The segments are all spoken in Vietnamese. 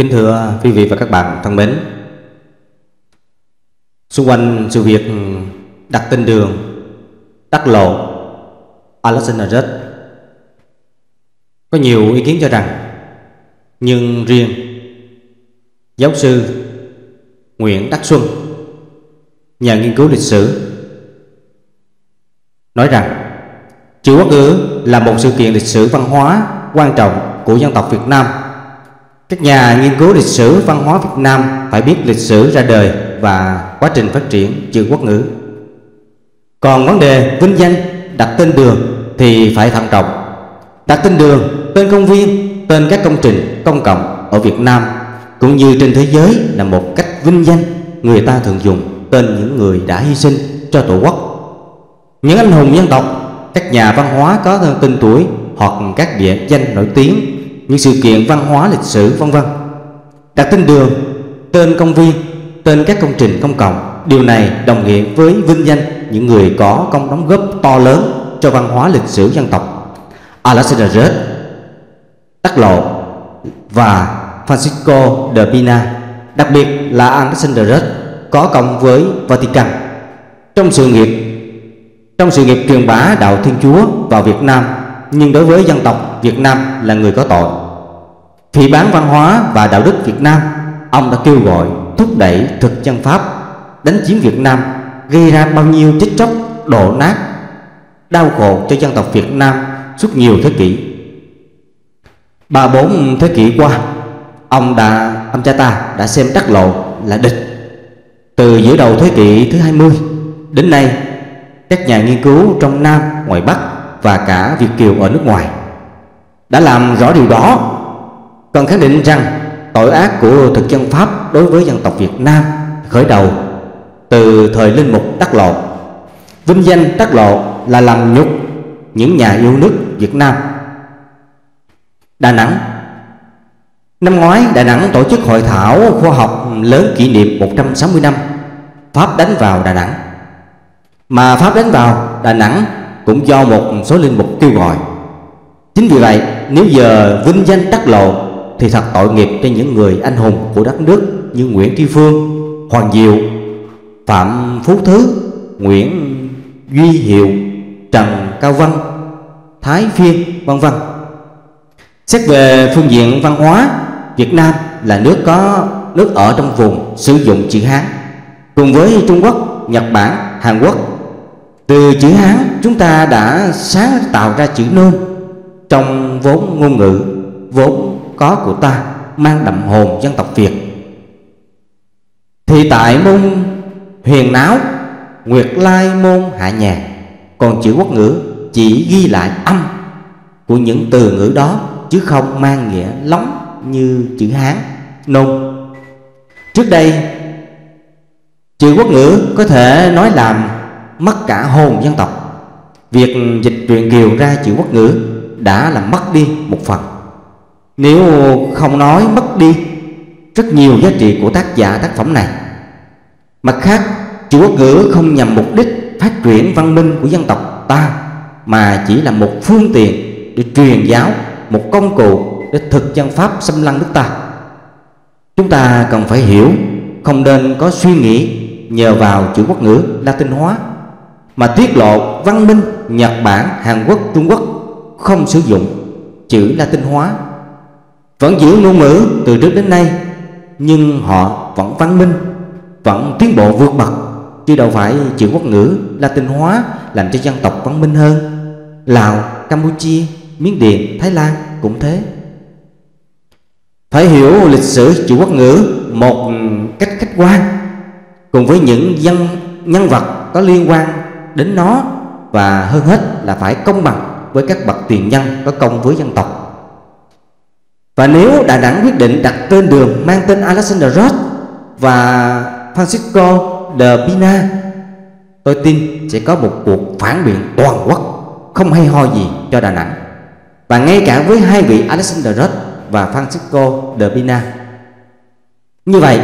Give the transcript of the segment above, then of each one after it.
Kính thưa quý vị và các bạn thân mến, Xung quanh sự việc đặt tên đường, Đắc lộ Alexander Có nhiều ý kiến cho rằng, Nhưng riêng Giáo sư Nguyễn Đắc Xuân, Nhà nghiên cứu lịch sử, Nói rằng Chữ quốc ngữ là một sự kiện lịch sử văn hóa quan trọng của dân tộc Việt Nam các nhà nghiên cứu lịch sử văn hóa Việt Nam phải biết lịch sử ra đời và quá trình phát triển chữ quốc ngữ. Còn vấn đề vinh danh đặt tên đường thì phải thận trọng. Đặt tên đường, tên công viên, tên các công trình công cộng ở Việt Nam cũng như trên thế giới là một cách vinh danh người ta thường dùng tên những người đã hy sinh cho tổ quốc. Những anh hùng dân tộc, các nhà văn hóa có tên tuổi hoặc các địa danh nổi tiếng những sự kiện văn hóa, lịch sử, vân vân. Đặt tên đường, tên công viên, tên các công trình công cộng, điều này đồng nghĩa với vinh danh những người có công đóng góp to lớn cho văn hóa, lịch sử, dân tộc. Alexander Red Đắc Lộ và Francisco de Pina, đặc biệt là Alexander Red có công với Vatican. Trong sự nghiệp, trong sự nghiệp truyền bá đạo Thiên Chúa vào Việt Nam, nhưng đối với dân tộc Việt Nam là người có tội. Phỉ bán văn hóa và đạo đức Việt Nam Ông đã kêu gọi thúc đẩy thực dân Pháp Đánh chiếm Việt Nam Gây ra bao nhiêu chết chóc đổ nát Đau khổ cho dân tộc Việt Nam Suốt nhiều thế kỷ. Ba bốn thế kỷ qua Ông đã ông cha ta đã xem đắc lộ là địch. Từ giữa đầu thế kỷ thứ 20 Đến nay Các nhà nghiên cứu trong Nam, ngoài Bắc Và cả Việt Kiều ở nước ngoài Đã làm rõ điều đó còn khẳng định rằng tội ác của thực dân Pháp đối với dân tộc Việt Nam khởi đầu từ thời linh mục Đắc Lộ. Vinh danh Đắc Lộ là làm nhục những nhà yêu nước Việt Nam. Đà Nẵng Năm ngoái, Đà Nẵng tổ chức hội thảo khoa học lớn kỷ niệm 160 năm Pháp đánh vào Đà Nẵng Mà Pháp đánh vào Đà Nẵng cũng do một số linh mục kêu gọi Chính vì vậy, nếu giờ vinh danh Đắc Lộ thì thật tội nghiệp cho những người anh hùng của đất nước như Nguyễn Tri Phương, Hoàng Diệu, Phạm Phú Thứ, Nguyễn Duy Hiệu, Trần Cao Văn, Thái Phiên, vân vân. Xét về phương diện văn hóa, Việt Nam là nước có nước ở trong vùng sử dụng chữ Hán cùng với Trung Quốc, Nhật Bản, Hàn Quốc. Từ chữ Hán chúng ta đã sáng tạo ra chữ nôm trong vốn ngôn ngữ, vốn có của ta mang đậm hồn dân tộc Việt. Thì tại môn huyền náo, nguyệt lai môn hạ nhạc, còn chữ quốc ngữ chỉ ghi lại âm của những từ ngữ đó, chứ không mang nghĩa lóng như chữ hán, nôn. Trước đây, chữ quốc ngữ có thể nói làm mất cả hồn dân tộc. Việc dịch truyện kiều ra chữ quốc ngữ đã làm mất đi một phần nếu không nói mất đi rất nhiều giá trị của tác giả tác phẩm này. Mặt khác chữ quốc ngữ không nhằm mục đích phát triển văn minh của dân tộc ta, mà chỉ là một phương tiện để truyền giáo, một công cụ để thực dân pháp xâm lăng nước ta. Chúng ta cần phải hiểu, không nên có suy nghĩ nhờ vào chữ quốc ngữ latin hóa, mà tiết lộ văn minh nhật bản, hàn quốc, trung quốc không sử dụng chữ latin hóa vẫn giữ ngôn ngữ từ trước đến nay, nhưng họ vẫn văn minh, vẫn tiến bộ vượt bậc, chứ đâu phải chữ quốc ngữ, latin hóa làm cho dân tộc văn minh hơn. Lào, campuchia, miến điện, thái lan cũng thế. Phải hiểu lịch sử chữ quốc ngữ một cách khách quan, cùng với những dân, nhân vật có liên quan đến nó, và hơn hết là phải công bằng với các bậc tiền nhân có công với dân tộc và nếu Đà Nẵng quyết định đặt tên đường mang tên Alexander Ross và Francisco de Pina Tôi tin sẽ có một cuộc phản biện toàn quốc không hay ho gì cho Đà Nẵng. Và ngay cả với hai vị Alexander Ross và Francisco de Pina. Như vậy,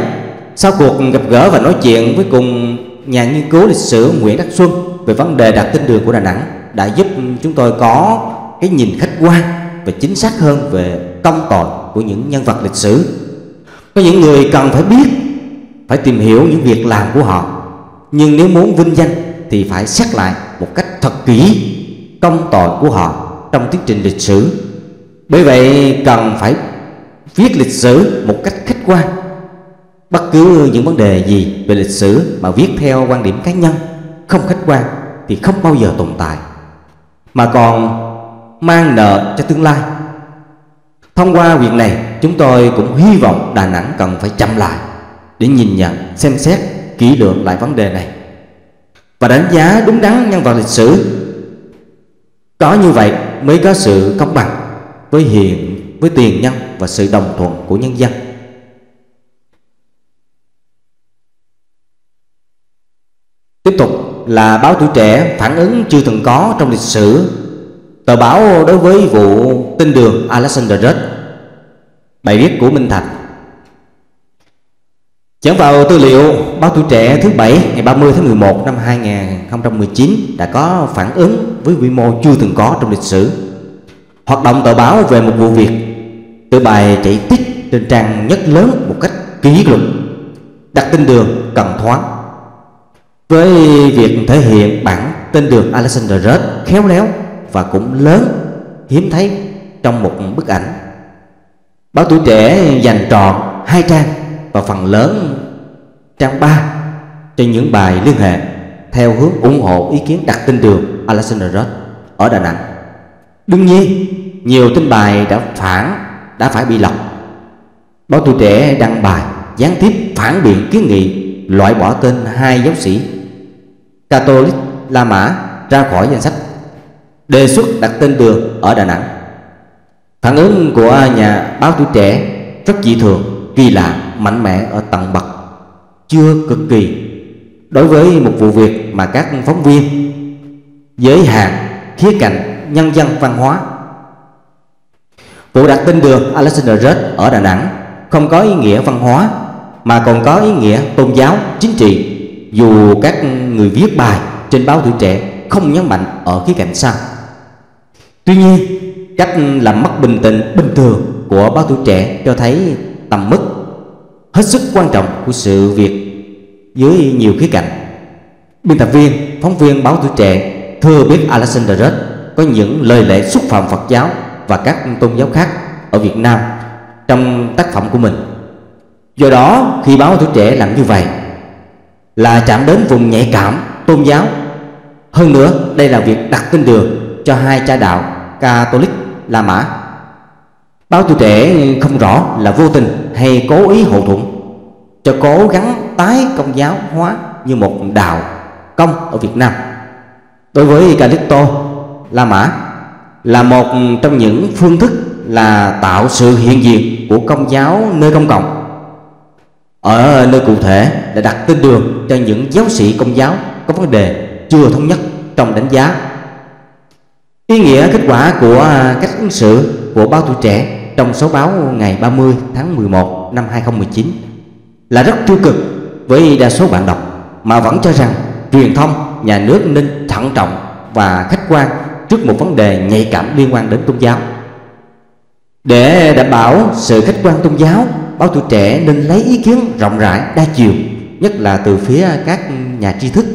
sau cuộc gặp gỡ và nói chuyện với cùng nhà nghiên cứu lịch sử Nguyễn Đắc Xuân về vấn đề đặt tên đường của Đà Nẵng đã giúp chúng tôi có cái nhìn khách quan và chính xác hơn về công tội của những nhân vật lịch sử. Có những người cần phải biết, Phải tìm hiểu những việc làm của họ. Nhưng nếu muốn vinh danh Thì phải xét lại một cách thật kỹ Công tội của họ Trong tiến trình lịch sử. Bởi vậy cần phải viết lịch sử một cách khách quan. Bất cứ những vấn đề gì về lịch sử Mà viết theo quan điểm cá nhân Không khách quan thì không bao giờ tồn tại, Mà còn mang nợ cho tương lai. Thông qua việc này chúng tôi cũng hy vọng Đà Nẵng cần phải chậm lại Để nhìn nhận, xem xét kỹ lưỡng lại vấn đề này. Và đánh giá đúng đắn nhân vật lịch sử. Có như vậy mới có sự công bằng với hiện, với tiền nhân và sự đồng thuận của nhân dân. Tiếp tục là báo tuổi trẻ phản ứng chưa từng có trong lịch sử. Tờ báo đối với vụ tin đường Alexander Rudd. Bài viết của Minh Thành. Dẫn vào tư liệu, báo tuổi trẻ thứ bảy, ngày 30 tháng 11 năm 2019 đã có phản ứng với quy mô chưa từng có trong lịch sử. Hoạt động tờ báo về một vụ việc, từ bài chạy tích trên trang nhất lớn một cách kỷ lục đặt tên đường cần thoáng. Với việc thể hiện bản tên đường Alexander Rudd khéo léo và cũng lớn hiếm thấy trong một bức ảnh báo tuổi trẻ dành trọn hai trang và phần lớn trang 3 cho những bài liên hệ theo hướng ủng hộ ý kiến đặt tin đường Alexander Roth ở Đà Nẵng. Đương nhiên, nhiều tin bài đã phản đã phải bị lọc. Báo tuổi trẻ đăng bài gián tiếp phản biện kiến nghị loại bỏ tên hai giáo sĩ Catholic La Mã ra khỏi danh sách đề xuất đặt tên đường ở Đà Nẵng. Phản ứng của nhà báo tuổi trẻ rất dị thường, kỳ lạ, mạnh mẽ ở tầng bậc. Chưa cực kỳ. Đối với một vụ việc mà các phóng viên giới hạn khía cạnh nhân dân văn hóa. Vụ đặt tên đường Alexander Red ở Đà Nẵng không có ý nghĩa văn hóa mà còn có ý nghĩa tôn giáo chính trị dù các người viết bài trên báo tuổi trẻ không nhấn mạnh ở khía cạnh sau tuy nhiên, cách làm mất bình tĩnh, bình thường của báo tuổi trẻ cho thấy tầm mức hết sức quan trọng của sự việc dưới nhiều khía cạnh. Biên tập viên, phóng viên báo tuổi trẻ thừa biết Alexander Red có những lời lẽ xúc phạm Phật giáo và các tôn giáo khác ở Việt Nam trong tác phẩm của mình. Do đó, khi báo tuổi trẻ làm như vậy, là chạm đến vùng nhạy cảm tôn giáo. Hơn nữa, đây là việc đặt tên đường cho hai cha đạo Catholic La Mã. Báo tuổi trẻ không rõ là vô tình hay cố ý hậu thuẫn cho cố gắng tái công giáo hóa như một đạo công ở Việt Nam. Đối với Calixto La Mã là một trong những phương thức là tạo sự hiện diện của công giáo nơi công cộng. Ở nơi cụ thể là đặt tên đường cho những giáo sĩ công giáo có vấn đề chưa thống nhất trong đánh giá ý nghĩa kết quả của à, cách ứng xử của báo tuổi trẻ trong số báo ngày 30 tháng 11 năm 2019 là rất tiêu cực với đa số bạn đọc, mà vẫn cho rằng truyền thông, nhà nước nên thận trọng và khách quan trước một vấn đề nhạy cảm liên quan đến tôn giáo. Để đảm bảo sự khách quan tôn giáo, báo tuổi trẻ nên lấy ý kiến rộng rãi, đa chiều, nhất là từ phía các nhà tri thức,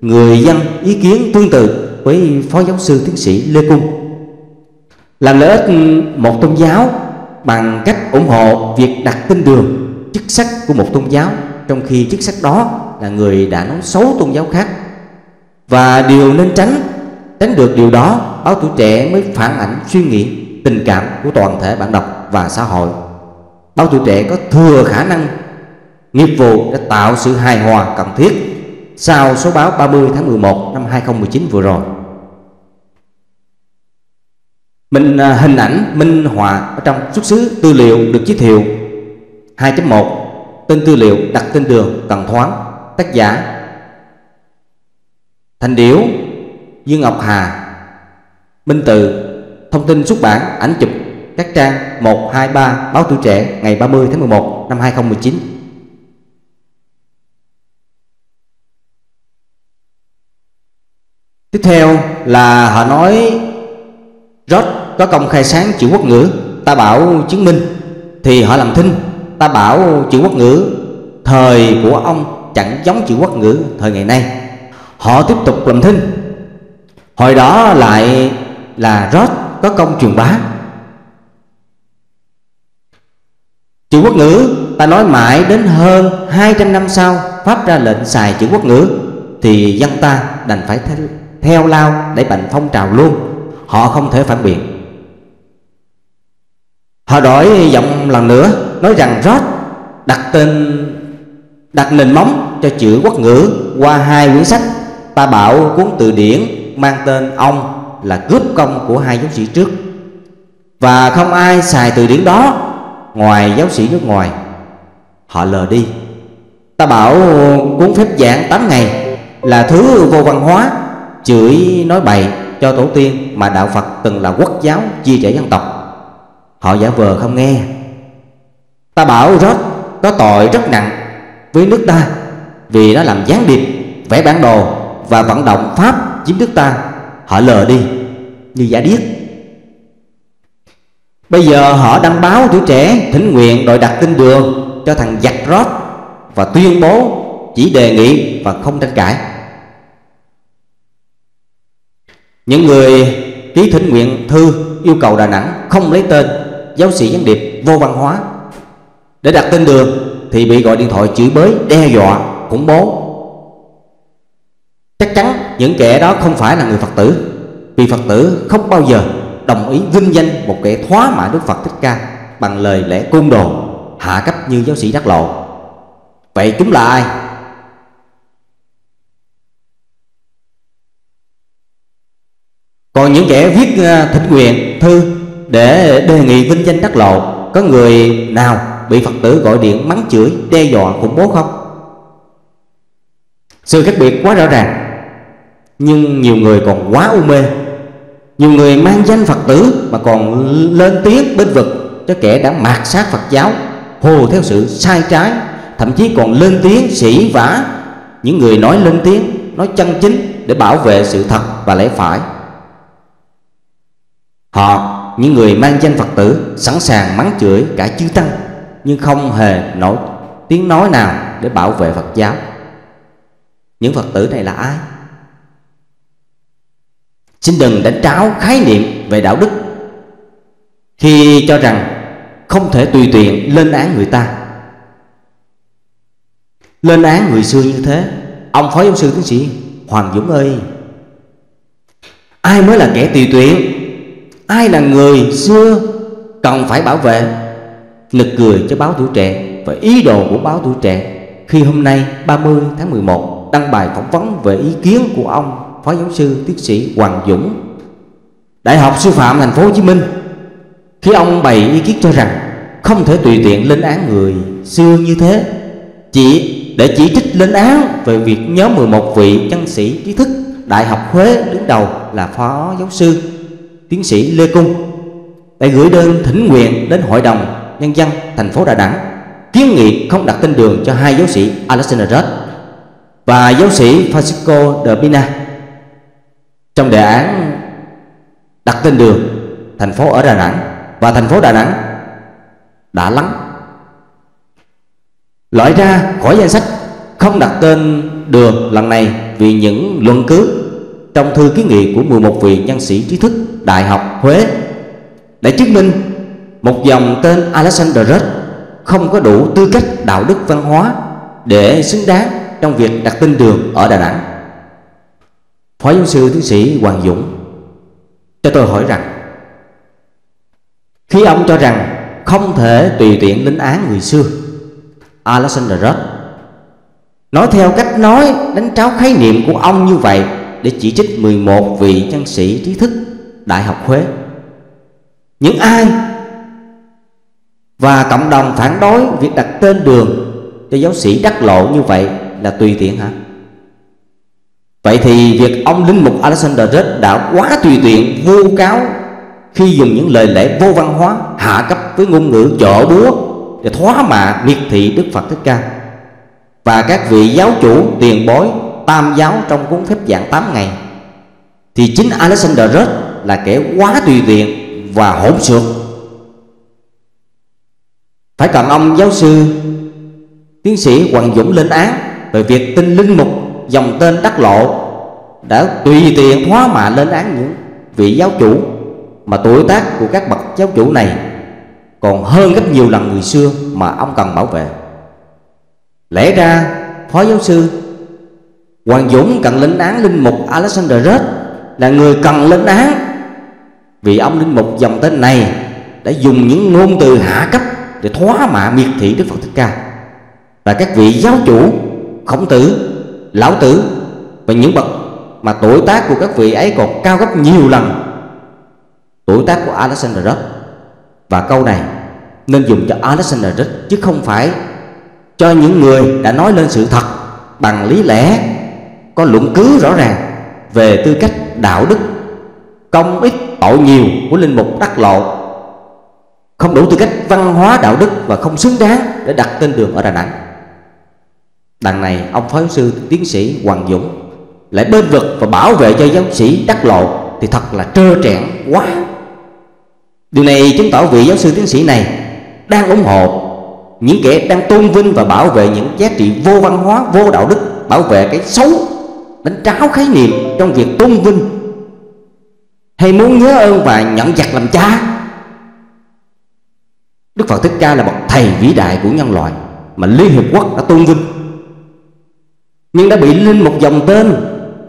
người dân ý kiến tương tự với phó giáo sư tiến sĩ lê cung. Làm lợi ích một tôn giáo bằng cách ủng hộ việc đặt tên đường, chức sắc của một tôn giáo, trong khi chức sắc đó là người đã nói xấu tôn giáo khác. Và điều nên tránh tránh được điều đó, báo tuổi trẻ mới phản ảnh suy nghĩ, tình cảm của toàn thể bạn đọc và xã hội. Báo tuổi trẻ có thừa khả năng, nghiệp vụ để tạo sự hài hòa cần thiết sau số báo 30 tháng 11 năm 2019 vừa rồi. Mình à, hình ảnh minh họa ở trong xuất xứ tư liệu được giới thiệu. 2.1 tên tư liệu đặt tên đường cần thoáng, tác giả thành điểu, dương ngọc hà. Minh từ thông tin xuất bản, ảnh chụp các trang 123 báo tuổi trẻ ngày 30 tháng 11 năm 2019 Tiếp theo là họ nói Rod có công khai sáng chữ quốc ngữ Ta bảo chứng minh. Thì họ làm thinh ta bảo chữ quốc ngữ thời của ông chẳng giống chữ quốc ngữ thời ngày nay. Họ tiếp tục làm thinh hồi đó lại là Rod có công truyền bá. Chữ quốc ngữ ta nói mãi đến hơn 200 năm sau pháp ra lệnh xài chữ quốc ngữ thì dân ta đành phải theo, theo lao để bệnh phong trào luôn. Họ không thể phản biện. Họ đổi giọng lần nữa, nói rằng rót đặt tên, đặt nền móng cho chữ quốc ngữ qua hai quyển sách ta bảo cuốn từ điển mang tên ông là cướp công của hai giáo sĩ trước. Và không ai xài từ điển đó ngoài giáo sĩ nước ngoài. Họ lờ đi. Ta bảo cuốn phép giảng 8 ngày là thứ vô văn hóa chửi, nói bậy cho tổ tiên mà đạo Phật từng là quốc giáo chia rẽ dân tộc. Họ giả vờ không nghe. Ta bảo rất có tội rất nặng với nước ta vì nó làm gián điệp, vẽ bản đồ và vận động pháp chiếm nước ta. Họ lờ đi như giả điếc. Bây giờ họ đăng báo tuổi trẻ thỉnh nguyện đội đặt tin đường cho thằng giặc rót và tuyên bố chỉ đề nghị và không tranh cãi. Những người ký thỉnh nguyện thư yêu cầu Đà Nẵng không lấy tên giáo sĩ gián điệp vô văn hóa. Để đặt tên đường thì bị gọi điện thoại chửi bới, đe dọa, khủng bố. Chắc chắn những kẻ đó không phải là người phật tử, vì phật tử không bao giờ đồng ý vinh danh một kẻ thoá mạ đức phật thích ca bằng lời lẽ côn đồ, hạ cấp như giáo sĩ đắc lộ. Vậy chúng là ai? Còn những kẻ viết à, thỉnh nguyện thư để đề nghị vinh danh đắc lộ, có người nào bị phật tử gọi điện mắng chửi, đe dọa, khủng bố không? Sự khác biệt quá rõ ràng, nhưng nhiều người còn quá u mê. Nhiều người mang danh phật tử mà còn lên tiếng bên vực cho kẻ đã mạt sát phật giáo, hồ theo sự sai trái, thậm chí còn lên tiếng sỉ vả. Những người nói lên tiếng, nói chân chính để bảo vệ sự thật và lẽ phải họ, những người mang danh phật tử, sẵn sàng mắng chửi cả chư tăng, nhưng không hề nổi tiếng nói nào để bảo vệ phật giáo. Những phật tử này là ai? Xin đừng đánh tráo khái niệm về đạo đức khi cho rằng không thể tùy tiện lên án người ta. Lên án người xưa như thế, ông phó giáo sư tiến sĩ hoàng dũng ơi, ai mới là kẻ tùy tiện ai là người xưa cần phải bảo vệ? Nực cười cho báo tuổi trẻ và ý đồ của báo tuổi trẻ. Khi hôm nay 30 tháng 11 đăng bài phỏng vấn về ý kiến của ông phó giáo sư tiến sĩ Hoàng Dũng, Đại học Sư phạm Thành phố Hồ Chí Minh, khi ông bày ý kiến cho rằng không thể tùy tiện lên án người xưa như thế, chỉ để chỉ trích lên án về việc nhóm 11 vị chân sĩ trí thức Đại học Huế đứng đầu là phó giáo sư tiến sĩ Lê Cung đã gửi đơn thỉnh nguyện đến Hội đồng Nhân dân thành phố Đà Nẵng, kiến nghị không đặt tên đường cho hai giáo sĩ Alexander Rudd và giáo sĩ Francisco de Pina trong đề án đặt tên đường, thành phố ở Đà Nẵng và thành phố Đà Nẵng đã lắng. Loại ra khỏi danh sách không đặt tên đường lần này vì những luận cứ trong thư kiến nghị của 11 vị nhân sĩ trí thức Đại học Huế, để chứng minh một dòng tên Alexander Rudd không có đủ tư cách đạo đức văn hóa để xứng đáng trong việc đặt tên đường ở Đà Nẵng. Phó giáo sư tiến sĩ Hoàng Dũng cho tôi hỏi rằng, khi ông cho rằng không thể tùy tiện lính án người xưa Alexander Rudd nói theo cách nói đánh tráo khái niệm của ông như vậy để chỉ trích 11 vị nhân sĩ trí thức Đại học Huế. Những ai và cộng đồng phản đối việc đặt tên đường cho giáo sĩ đắc lộ như vậy là tùy tiện hả? Vậy thì việc ông linh mục Alexander Red đã quá tùy tiện vu cáo khi dùng những lời lẽ vô văn hóa hạ cấp với ngôn ngữ chợ búa để thoá mạ miệt thị Đức Phật Thích Ca. Và các vị giáo chủ, tiền bối tam giáo trong cuốn phép giảng 8 ngày. Thì chính Alexander Rudd là kẻ quá tùy tiện và hỗn xược. Phải cần ông giáo sư, tiến sĩ Hoàng Dũng lên án về việc tin linh mục dòng tên đắc lộ đã tùy tiện hóa mạ lên án những vị giáo chủ mà tuổi tác của các bậc giáo chủ này còn hơn gấp nhiều lần người xưa mà ông cần bảo vệ. Lẽ ra, phó giáo sư Hoàng Dũng cần lên án linh mục Alexander Red là người cần lên án. Vì ông linh mục dòng tên này đã dùng những ngôn từ hạ cấp để thoá mạ miệt thị Đức Phật Thích Ca. Và các vị giáo chủ, khổng tử, lão tử và những bậc mà tuổi tác của các vị ấy còn cao gấp nhiều lần, tuổi tác của Alexander Red và câu này nên dùng cho Alexander Red chứ không phải cho những người đã nói lên sự thật bằng lý lẽ có luận cứ rõ ràng về tư cách đạo đức, công ích, tội nhiều của linh mục đắc lộ. Không đủ tư cách văn hóa đạo đức và không xứng đáng để đặt tên đường ở Đà Nẵng. Đằng này, ông phó giáo sư tiến sĩ Hoàng Dũng lại bên vực và bảo vệ cho giáo sĩ đắc lộ thì thật là trơ trẽn quá. Điều này chứng tỏ vị giáo sư tiến sĩ này đang ủng hộ những kẻ đang tôn vinh và bảo vệ những giá trị vô văn hóa, vô đạo đức, bảo vệ cái xấu đánh tráo khái niệm trong việc tôn vinh. Hay muốn nhớ ơn và nhận giặc làm cha? Đức Phật Thích Ca là bậc thầy vĩ đại của nhân loại mà Liên Hiệp Quốc đã tôn vinh. Nhưng đã bị lên một dòng tên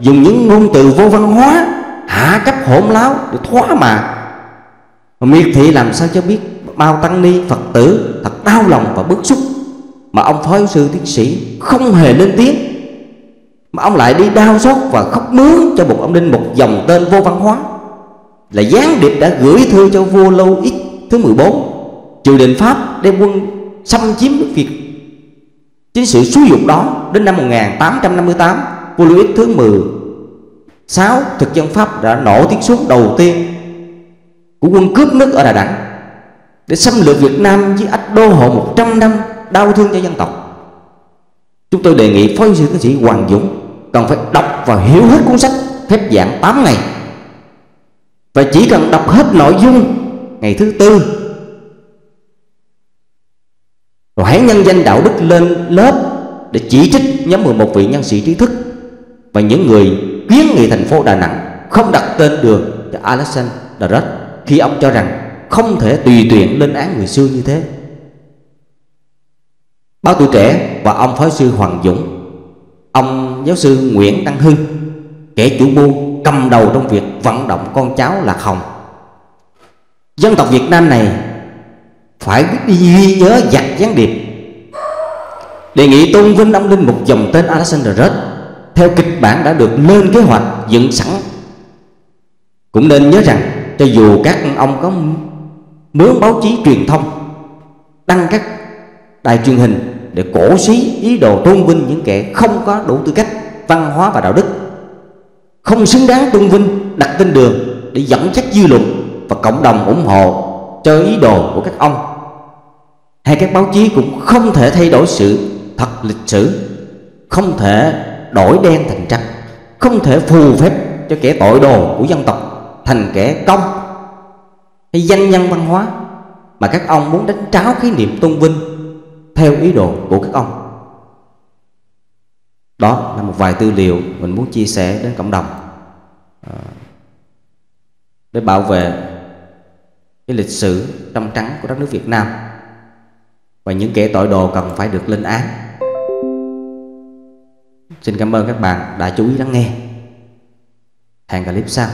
dùng những ngôn từ vô văn hóa, hạ cấp hỗn láo để thoá mà mà miệt thị làm sao cho biết bao tăng ni phật tử thật đau lòng và bức xúc mà ông phó giáo sư tiến sĩ không hề lên tiếng mà ông lại đi đau xót và khóc mướn cho một ông linh, một dòng tên vô văn hóa. Là gián điệp đã gửi thư cho vua lâu ít thứ 14 triều đình pháp đem quân xâm chiếm nước việt. Chính sự xúi dục đó, đến năm 1858 vua Louis thứ 16 thực dân pháp đã nổ tiếng súng đầu tiên của quân cướp nước ở Đà Nẵng để xâm lược Việt Nam với ách đô hộ 100 năm, đau thương cho dân tộc. Chúng tôi đề nghị phó giáo sư tiến sĩ Hoàng Dũng cần phải đọc và hiểu hết cuốn sách phép giảng 8 ngày và chỉ cần đọc hết nội dung ngày thứ tư rồi hãy nhân danh đạo đức lên lớp để chỉ trích nhóm 11 vị nhân sĩ trí thức và những người kiến nghị thành phố Đà Nẵng không đặt tên đường cho Alexander Rudd khi ông cho rằng không thể tùy tiện lên án người xưa như thế. Báo tuổi trẻ và ông phó sư Hoàng Dũng, ông giáo sư Nguyễn Đăng Hưng, kẻ chủ mưu cầm đầu trong việc vận động con cháu lạc hồng. Dân tộc Việt Nam này phải ghi nhớ giặc gián điệp đề nghị tôn vinh ông linh mục dòng tên Alexander Rudd theo kịch bản đã được lên kế hoạch dựng sẵn cũng nên nhớ rằng cho dù các ông có mướn báo chí truyền thông đăng các đài truyền hình để cổ xí ý đồ tôn vinh những kẻ không có đủ tư cách, văn hóa và đạo đức. Không xứng đáng tôn vinh, đặt tên đường để dẫn dắt dư luận và cộng đồng ủng hộ cho ý đồ của các ông. Hay các báo chí cũng không thể thay đổi sự thật lịch sử, không thể đổi đen thành trắng, không thể phù phép cho kẻ tội đồ của dân tộc thành kẻ công hay danh nhân văn hóa, mà các ông muốn đánh tráo khái niệm tôn vinh theo ý đồ của các ông. Đó là một vài tư liệu mình muốn chia sẻ đến cộng đồng. À, để bảo vệ cái lịch sử trong trắng của đất nước Việt Nam và những kẻ tội đồ cần phải được lên án. Xin cảm ơn các bạn đã chú ý lắng nghe. Hẹn clip sau.